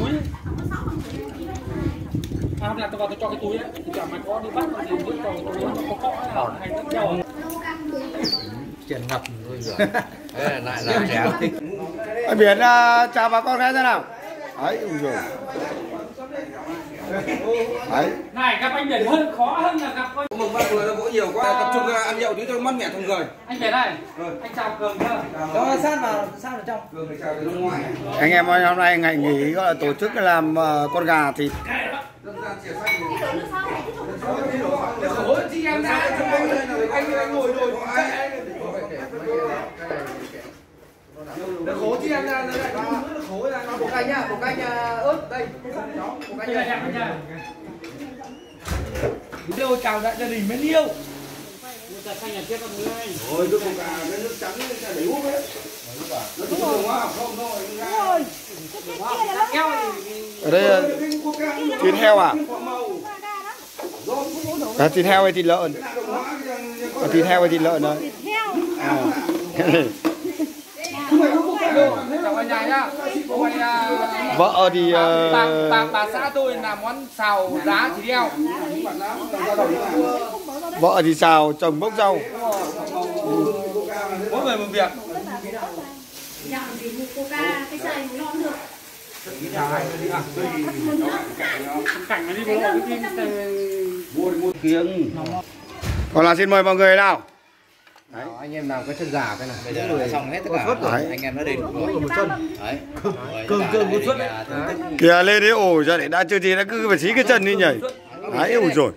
túi à hôm nào tôi vào tôi cho cái túi ấy thì chả mày có đi bắt còn gì biết còn nó có cọ nào hay nó theo Chuyện ngập rồi rồi. Thế lại là trẻ. Ở biển à, chào bà con gái thế nào? Đấy, ui rồi. Đấy, này gặp anh biển hơn khó hơn là gặp con mừng bác người nó vỗ nhiều quá tập trung ăn nhậu tí thôi mất mẹ thằng người anh biển này anh chào cường chưa đó sát vào sát vào trong cường thì chào từ bên ngoài anh em ơi, hôm nay ngày nghỉ gọi là tổ chức làm ờ, con gà thịt. dân gian chia sách khổ chị em ra anh anh ngồi rồi khổ chị em ra nó lại khổ ra nó Một canh nhá, một canh ướp đây. Một canh đây yêu chào đại gia đình mến yêu cả cái nước trắng cái để uống đấy nó cũng được quá không thôi keo Ở đây ờ, thịt heo à? À, thịt heo hay thịt lợn? À, thịt heo hay thịt lợn đấy? À. Vợ thì ờ, bà, bà, bà xã tôi làm món xào giá chỉ đeo vợ thì xào, chồng bốc rau. mỗi người một việc Còn là xin mời mọi người nào. Anh em làm cái chân gà cái này. Bây giờ là xong hết tất cả. Đấy. Anh em nó đầy đủ một chân. Đấy. cường cường một suất đấy Kìa lên đấy ổ ra để đã chưa thì đã cứ phải xí cái chân đi nhảy. Đấy, ui rồi.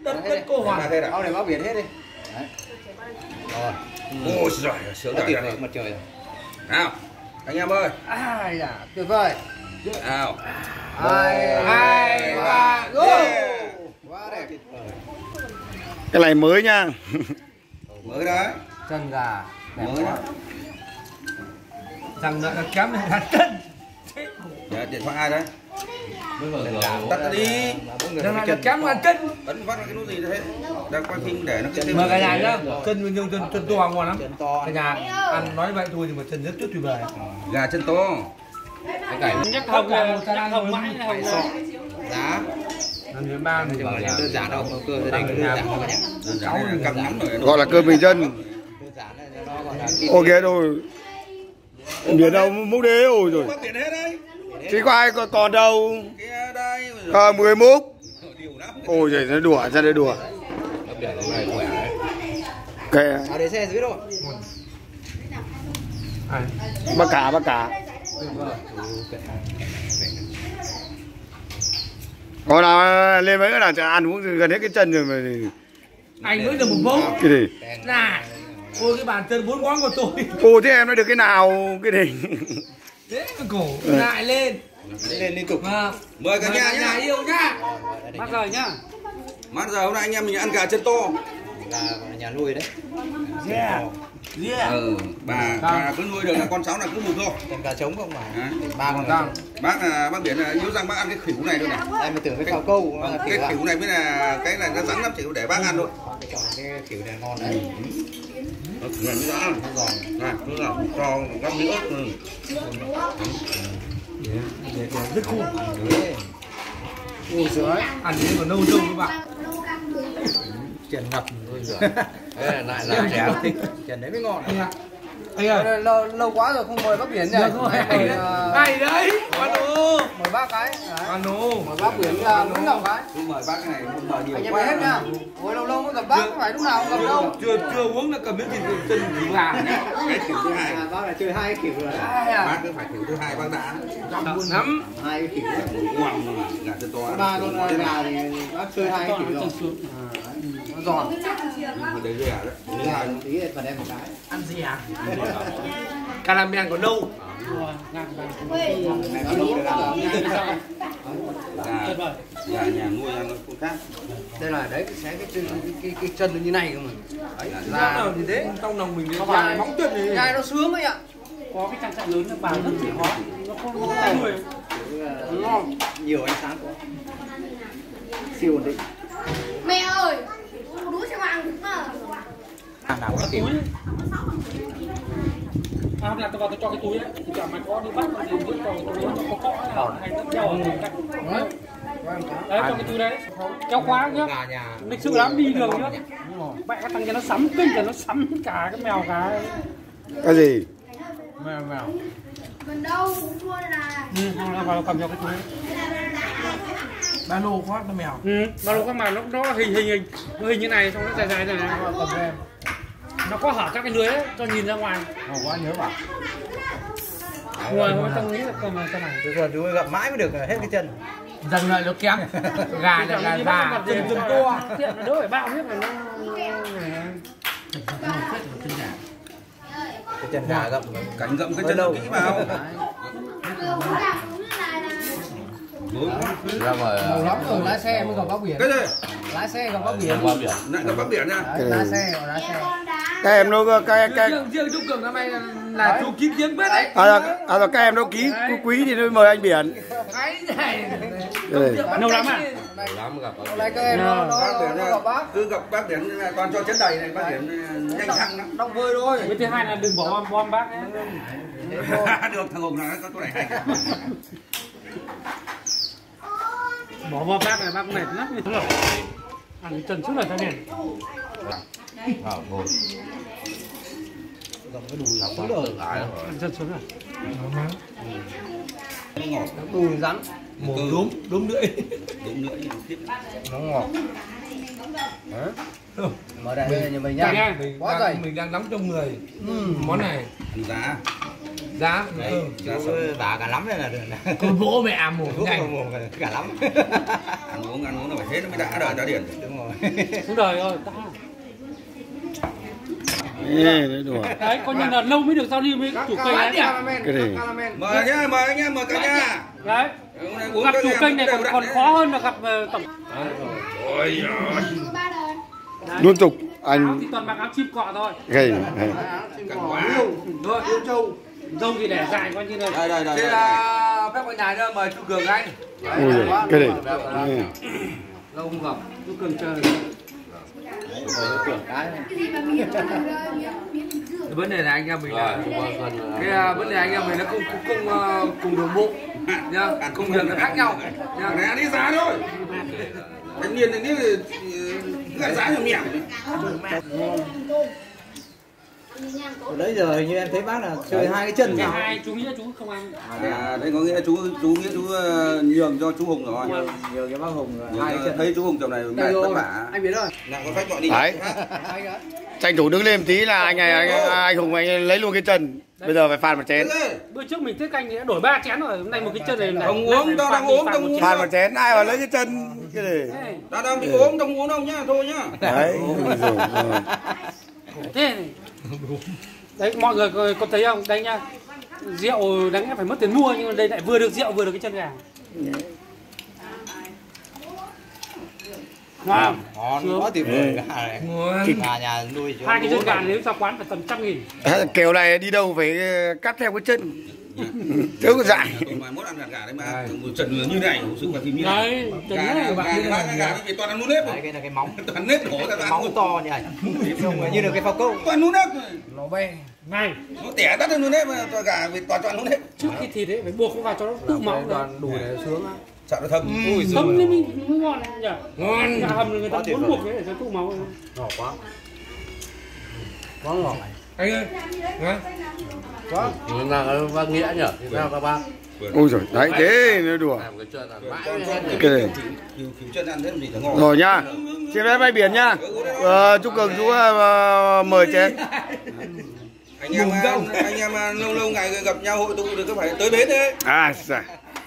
đất đất cô hoàn Áo này báo biển hết đi. Đấy. Rồi. ôi giời sướng Nó thật tuyệt vời mặt trời rồi. nào anh em ơi Ai da, tuyệt vời. nào Hai, hai, ba, go. Quá đẹp. Cái này mới nha. Mới đấy Chân gà. Đẹp mới quá. đấy rằng nó kém này là chân Dạ, điện thoại ai đấy? Tắt nó đi. Rằng là kém là chân ấn bắt cái nút gì thế? Đang quay phim để nó cái mời cả nhà nhá. Chân nhưng chân chân to ngon lắm. Cả nhà ăn nói vậy thôi nhưng mà chân rất tuyệt tuyệt vời gà chân to. Cái cảnh nhắc hồng là nhắc hồng mãi hồng giá. Lần thứ ba Đừng bảo là đơn giản đâu, cơ gia đình đơn giản thôi nhé. đơn giản đây là căng lắm rồi Gọi là cơm bình dân. Đơn giản này nó gọi là kim. Ok rồi. Biển đâu múc đế ôi rồi. đấy Chứ có ai còn đâu. Ờ, 10 múc. Ôi giời, nó đùa ra đây đùa. Kệ, bác cả, bác cả. Còn nào lên mấy cái chả ăn uống gần hết cái chân rồi mà anh mới được một mẫu cái gì? Này ôi cái bàn chân bốn ngón của tôi. Cô thế em nói được cái nào cái gì? Thế mà cổ lại lên. Lên liên tục. mà mời cả nhà nhá. yêu nhá. Bắt rồi nhá. Mát giờ hôm nay anh em mình ăn gà chân to. Là nhà nuôi đấy. yeah yeah ừ bà bà cứ nuôi được là con cháu là cứ bù thôi Chân gà trống không mà. Đấy. Ba con Vâng. bác là bác biển là yếu rằng bác ăn cái khỉu này thôi này Đây mà tưởng cái phao câu nó Vâng, cái kiểu khỉu này mới là cái này nó rắn lắm chỉ để bác ăn thôi cái kiểu này ngon đấy. nó khỉu này rắn lắm này cứ là cho gắp miếng ớt ừ. rất cool Đấy. ôi giời ăn thế mà nâu dâu các bạn Chuyện ngập lại là trẻ thích. Chuyện đấy mới ngon. anh ạ anh ơi Lâu lâu quá rồi không mời bác biển nhỉ. được rồi Mời, ờ, này đấy Manu mời bác cái. Manu Mời bác biển ra đúng nào cái. cứ mời bác cái này không mời nhiều Anh em quá hết nhá. Ôi lâu lâu mới gặp bác không phải lúc nào cũng gặp đâu. chưa chưa uống là cầm miếng thịt chân thịt gà cái khỉu thứ hai À, bác là chơi hai kiểu rồi. bác cứ phải khỉu thứ hai bác đã sợ lắm Hai cái kiểu. ngoằng gà chân to. Ba con gà thì bác chơi hai cái kiểu rồi. Giòn. Đấy gà đấy. Thứ hai Tí phần em một cái. ăn gì à? Caramel còn đâu? Gà gà nhà nuôi ăn nó cũng khác. Đây là đấy cái xé cái chân cái, cái, cái chân nó như này cơ mà. Đấy, nào thì thế trong lòng mình Nó dài. móng tuyết này Nhai nó sướng ấy ạ. có cái trang trại lớn nó bàn rất chỉ họ nó không có người Ngon. Nhiều ánh sáng quá. Siêu ổn định. Mẹ ơi, mà. nào nó kiểu. À, là tôi vào tôi cho cái túi ấy, thì chả mày có đi bắt còn gì biết còn túi nó có cọ nào hay nó đeo ở cạnh. Đấy, cho cái túi đấy. Kéo khóa nhá. Lịch sự lắm đi đường nhá. Mẹ cái thằng kia nó sắm kinh rồi nó sắm cả cái mèo cả. cái gì Mình đâu cũng thua là Ừ, nó vào cầm cho cái túi. ba lô khoác nó mèo Ừ, bao lâu các mà nó nó hình hình hình nó hình như này xong nó dài dài này này. Nó có hở các cái lưới ấy, cho nhìn ra ngoài. quá nhớ bảo Ngoài không tao nghĩ là cầm cái này. từ giờ chú gặp mãi mới được hết cái chân. Dần lại nó kém gà là gà. gà Dừng dừng to. Tiện đỡ phải bao biết là nó cái chân gà gậm cảnh ngậm cái chân lâu. kỹ vào. Ra lắm rồi lái xe mới gặp bác biển. Cái gì? Lái xe gặp bác biển. Lại gặp bác biển nha. Lái xe lái xe các em đâu có- các các riêng riêng chú cường năm nay là, chú kín tiếng biết đấy. À, là, à, là các em đâu ký quý- quý thì nó mời anh biển. Cái này. Đây. lâu lắm à? lắm gặp hôm nay các em nó nó, nó gặp bác. cứ gặp bác biển toàn cho chân đầy này bác biển nhanh thăng lắm. đong vơi thôi Cái thứ hai là đừng bỏ bom bom bác ấy. được thằng hùng là có tôi này hay. Bỏ bom bác này bác mệt lắm. Ăn chân suốt là sao nhỉ? Ăn chân suốt rồi. nó ngọt đùi rắn. Một đốm đúng nữa đốm nữa tiếp nó ngọt. Mở đây mình nhá Chả nghe. mình quá dày. mình đang nắm trong người. Món này. Ăn giá. Giá đấy giá chú sống. tả cả lắm đây là được con vỗ mẹ mồm thuốc này vào mồm cả lắm. Ăn uống ăn uống là phải thế nó mới đã đời đã điển đúng rồi. Đời rồi. đã. Ê, đấy đùa Đấy, coi như là lâu mới được giao lưu với chủ kênh đấy. Cái gì? mời nhá mời anh em mời cả nhà Đấy. Hôm nay uống Gặp các chủ kênh này còn còn đấy. khó hơn là gặp ờ, tổng. lần liên tục anh thì toàn mặc áo chim cọ thôi. gầy gầy. Rồi yêu châu Dâu thì để dài coi như là đây đây đây thế là phép ở nhà nữa mời chú cường anh ui giời, cái này lâu không gặp chú cường chờ. cái gì mà miếng cho mình rồi miếng miếng mình rửa vấn đề là anh em mình là cái à, vấn đề anh em mình nó không không, không ờ, cùng đường bộ nhá. Công việc nó khác nhau nhá. Này ăn đi giá thôi. Thanh niên này nghĩ gãi giá cho mẹ Từ đấy giờ hình như em thấy bác là chơi hai cái chân sao hai chú nghĩ là chú không ăn. à đây có nghĩa chú chú nghĩa chú ờ, nhường cho chú hùng rồi. Nhiều cái bác hùng Nhường hai cho- cái chân. thấy chú hùng chồng này mẹ vất vả. Anh biết rồi. Lại có khách gọi đi. Đấy. tranh thủ đứng lên một tí là anh này anh, anh hùng anh lấy luôn cái chân. Bây giờ phải phạt một chén. Bữa trước mình canh thì đã đổi ba chén rồi, hôm nay một cái chân này này. Không uống, tao đang uống, tao uống. phạt một chén ai mà lấy cái chân? Cái gì? Ta đang đi uống không uống đâu nhá thôi nhá. Đấy. Ui giời ơi. Thế này. Đấy mọi người có, có thấy không? Đây nha. Rượu đáng lẽ phải mất tiền mua nhưng mà đây lại vừa được rượu vừa được cái chân gà. Ngon. ngon quá tuyệt vời gà này ngon gà nhà nuôi Hai cái chân gà nếu ra quán phải tầm trăm nghìn. kiểu này đi đâu phải cắt theo cái chân chứ có dại. Tôi mai mốt ăn gà gà đấy mà. Một trận như này sự quả thịt như này. Đấy, chân gà này gà gà gà toàn ăn nút nếp đấy cái là cái móng. Toàn nếp đổ ra cái móng to như này. Như được cái phao câu toàn nút nếp nó be này nó tẻ tắt nút nếp mà toàn gà vì toàn toàn nút nếp trước khi thịt ấy phải buộc vào cho nó tự máu ra. đoàn đùi này sướng á. Sợ nó thâm ui Không nên mình mới ngon nhỉ. ngon. Gà hầm người ta muốn buộc cái để cho tự máu. ngọt quá. Quá ngọt anh ơi. Hả? Quá là bác nghĩa nhỉ sao các bác? Ui rồi đấy thế nó đùa. cái này. rồi. Nhá xin phép bay biển nhá ờ, chúc cường chú ờ, mời chén anh em anh em lâu lâu ngày gặp nhau hội tụ được cứ phải tới bến đấy. À dạ.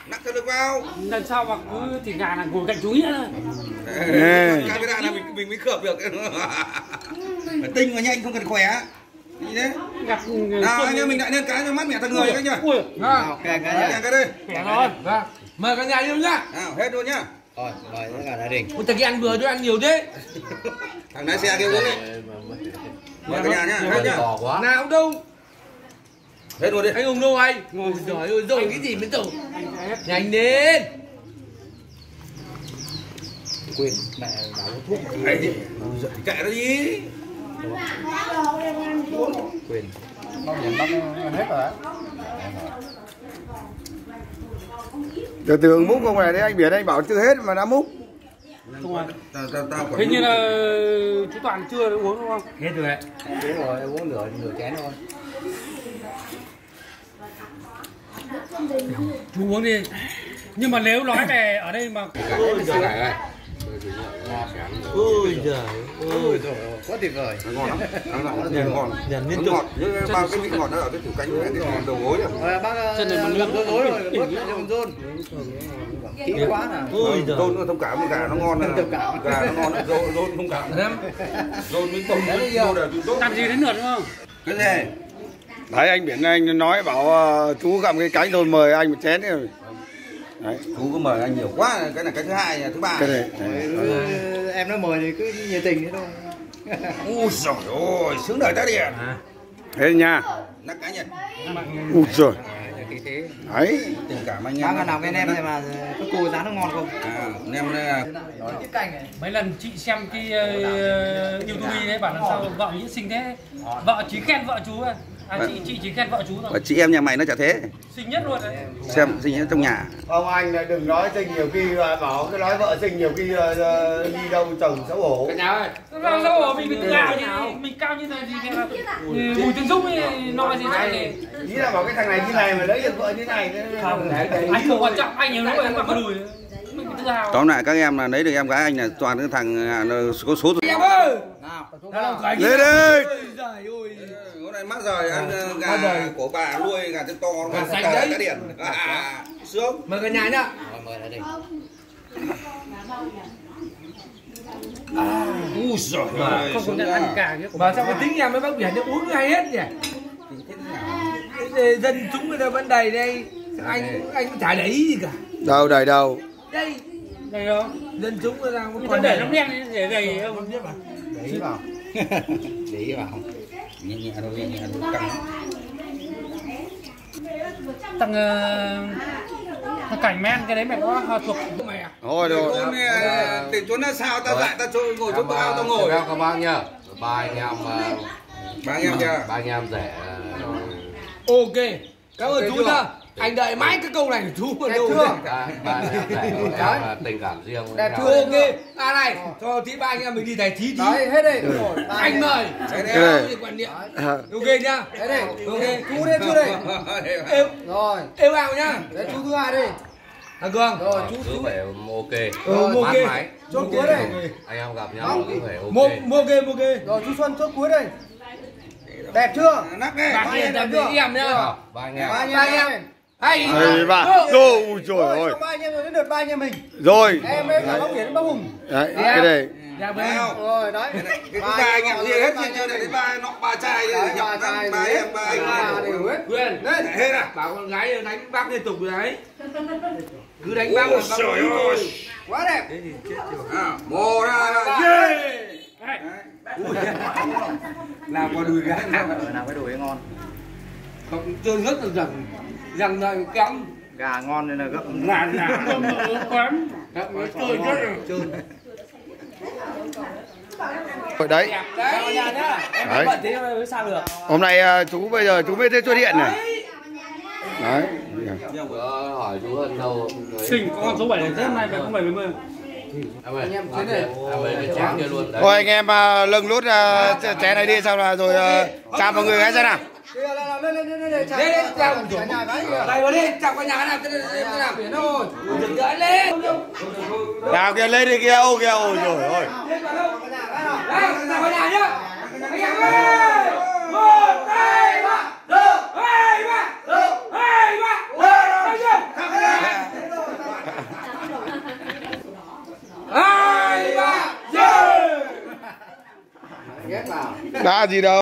Nắc cho được vào Lần sau mà cứ thịt gà là ngồi cạnh chú. Ê. camera là mình mình mới khớp được. Phải tinh và nhanh không cần khỏe thế? Gặp người nào anh em mình lại lên cái cho mắt mẹ thằng người các nhá Ui, ok cái này cái đây. Khỏe rồi. vâng mời cả nhà yêu nhá. Nào hết luôn nhá. Rồi mời tất cả gia đình. Ui thằng kia ăn vừa chứ ăn nhiều thế. Thằng lái xe kêu uống đi mời cả nhà nhá hết nhá. đỏ quá. Nào đâu? Hết luôn đi. Anh hùng đâu anh? Ngồi trời ơi rồi cái gì mới tổ nhanh lên. Quên mẹ bảo thuốc. Thì kệ nó đi quên nó biển bác hết rồi á Từ từ múc không phải đấy anh biển anh bảo chưa hết mà đã múc. Không à. Hình như là chú Toàn chưa uống đúng không? hết rồi đấy đúng rồi uống nửa nửa chén thôi Chú uống đi. Nhưng mà nếu nói về ở đây mà Ôi. Ôi giời ôi giời quá tuyệt vời. Ngon lắm thèm ngon nó ngọt nhưng bao cái vị ngọt nó ở cái củ canh này cái đầu gối này rồi bác Chân này mà lương rôn rối rồi bớt rôn rôn kỹ quá nè. ôi giời rôn nó thông cảm gà nó ngon này gà nó ngon rôn rôn thông cảm. Rôn miếng tôm rôn là chúng tốt. Làm gì đến lượt đúng không? cái gì? Đấy anh biển anh nói bảo ờ, chú gặm cái cánh rồi mời anh một chén. Đấy, chú có mời anh nhiều quá cái này cái thứ hai thứ ba cái này. đấy. Ừ, em nó mời thì cứ nhiệt tình thế thôi ôi trời ơi sướng đời ta điện Thế nha. nắc cá nhân Ui giời. cái thế Đấy. tình cảm anh bác em là làm cái nem này mà các cô dán nó ngon không à, nem đây là này Mấy lần chị xem cái uh, YouTube đấy bảo làm sao vợ nghĩ xinh thế. Vợ chỉ khen vợ chú à. À chị chị chỉ khen vợ chú Và thôi. chị em nhà mày nó chả thế. Xinh nhất luôn đấy. xem sinh nhất trong nhà. Ông anh đừng nói sinh nhiều khi ờ, bảo cái nói vợ sinh nhiều khi ờ, đi đâu chồng xấu hổ. cả nhà ơi Làm sao bảo mình mình cao như mình cao như này thì cái là Bùi Tiến Dũng ấy nói gì này Ý là bảo cái thằng này như này mà lấy được vợ như này. không anh không quan trọng anh nhiều lúc anh mặc cái đùi mình tự hào. Tóm lại các em là lấy được em gái anh là toàn cái thằng à, có số em ơi Lên đi. hôm nay mắt rồi ăn ờ, gà của bà nuôi gà chân to Gà gà xanh đấy. cá điện. À, sướng mời cả nhà nhá. Rồi mời lại đây. U giời ơi. không công nhận ăn cả của mà sao cái tính nhà mấy bác biển nó uống ngay hết nhỉ? Thế dân chúng người ta vẫn đầy đây. Anh anh cũng chả để ý gì cả. Đâu đầy đâu. đây. Đây đâu dân chúng người ta cũng còn để nó đen để gầy không? biết mà để ý vào. Để ý vào. Nhẹ nhẹ thôi nhẹ nhẹ thôi căng. Thằng ờ, thằng cảnh men cái đấy mẹ có hợp thuộc mày à Thôi rồi. Ôi mẹ, tiền trốn nó sao? Tao dạy tao trôi ngồi chỗ Cảm tao tao ơn ngồi. các bác nhá. Ba anh em ờ, ba anh em chưa ba anh em rể ờ, ok. Cảm ơn chú nhá anh đợi mãi cái câu này chú mà đâu ba ba anh em rể em là tình cảm riêng. Đẹp chưa? ok à này cho tí ba anh em mình đi thầy thí tí. Đấy hết đi rồi anh mời. Cái này. Thì quản điện À, ok nhá. Đấy đây ok. chú đến chưa đây. Yêu rồi. Yêu vào nhá. Đấy chú thứ hai đây thằng cường rồi chú chú phải ok. Ừ, ok. Chốt cuối đây. Anh em gặp nhau cứ phải ok. mua game rồi chú xuân chốt cuối đây. Đẹp chưa? Nắc tiền làm gì em nhá. Ba anh em. ba anh ba anh em. em hay ba. Rồi, ui trời rồi ơi. xong ba anh em rồi đến lượt ba anh em mình. Rồi. em em là bác biển bác hùng. Đấy, cái này. dạ vâng. Rồi đấy. Cái thứ ba anh em riêng hết chưa để đến ba nọ ba trai Đấy, nhập ba trai ba hết. em ba anh ba đều hết. Quyền. Đấy. Hết à? Bảo con gái đánh bác liên tục rồi đấy. Cứ đánh bác là bác trời ơi. quá đẹp. À, một hai Đấy, làm qua đùi nào? Làm cái đùi ngon. Không chơi rất là rằng rằng là cắm gà ngon nên là gấp không có quán chơi rất Rồi đấy. đấy nhá em Đấy. thế được Hôm nay à, chú bây giờ chú mới thấy xuất hiện này. Đấy. Ờ, hỏi chú hơn đâu. xinh có con số 7 này thế hôm nay về không bảy mươi Em ơi, em đấy. Thôi anh em à, lưng lút à, chén này đi xong là rồi à, chào mọi người cái xem nào. Kìa, lên lên lên lên lên lên chào Lên, chào. cả nhà gái kìa đây vào đi chào cả nhà nào cái cái nào biển thôi. Đừng lên. Nào kia lên đi kia ô kia ôi trời ơi. lên vào đâu đây chào cả nhà nhá. anh em ơi. một hai ba. Được. Hai ba. Được. Hai ba. Được hai ba. Yeah ghét vào. Đã gì đâu.